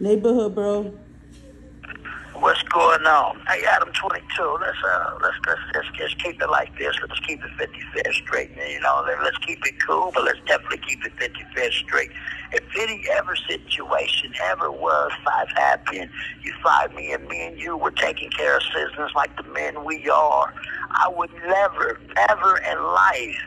Neighborhood, bro. What's going on? Hey, Adam 22. Let's uh, let's let's let's just keep it like this. Let's keep it 55th straight. You know, let's keep it cool, but let's definitely keep it 55th straight. If any ever situation ever was five happen, you find me and me and you were taking care of citizens like the men we are. I would never, ever in life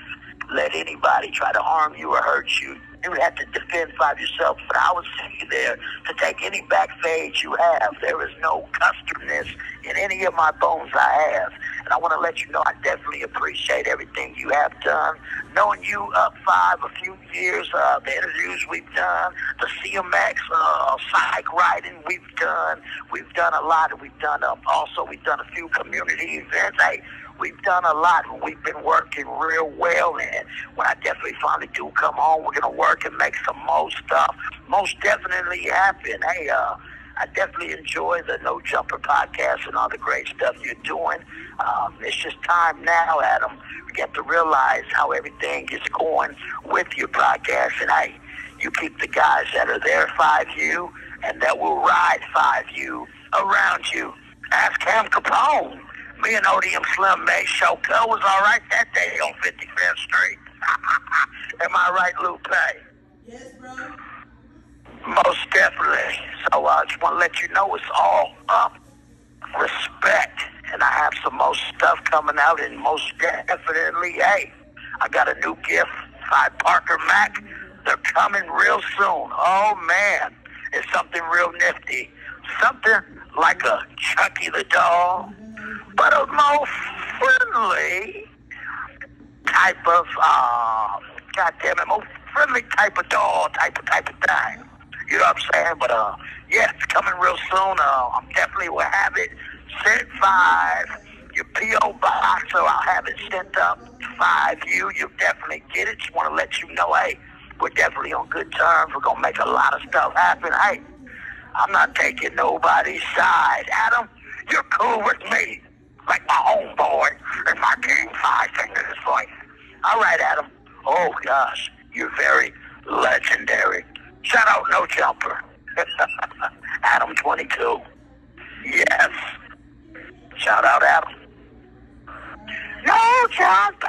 let anybody try to harm you or hurt you. You would have to defend five yourself. But I was sitting there to take any back fade you have. There is no customness in any of my bones I have. I want to let you know I definitely appreciate everything you have done. Knowing you up five, a few years, uh, the interviews we've done, the CMX, uh, psych writing we've done. We've done a lot. And we've done, um, also, we've done a few community events. Hey, We've done a lot we've been working real well. And when I definitely finally do come home, we're going to work and make some more stuff. Most definitely happen. Hey, uh, I definitely enjoy the No Jumper podcast and all the great stuff you're doing. Um, it's just time now, Adam. We get to realize how everything is going with your podcast. And hey, you keep the guys that are there, 5U, and that will ride 5U around you. Ask Cam Capone me and Odium Slim May show. Was all right that day on 55th Street. Am I right, Lupe? Yes, bro. Most definitely. So I uh, just want to let you know it's all. Respect. And I have some more stuff coming out, and most definitely, hey, I got a new gift, Five Parker Mac. They're coming real soon. Oh, man. It's something real nifty. Something like a Chucky the doll but a more friendly type of, uh, God damn it, more friendly type of doll, type of type of thing. You know what I'm saying? But uh, yeah, it's coming real soon. Uh, I'm definitely will have it sent five. Your PO box, so I'll have it sent up five. You, you definitely get it. Just want to let you know, hey, we're definitely on good terms. We're gonna make a lot of stuff happen. Hey, I'm not taking nobody's side, Adam. You're cool with me like my homeboy and my King Five Fingers voice. All right, Adam. Oh, gosh. You're very legendary. Shout out No Jumper. Adam 22. Yes. Shout out, Adam. No Jumper.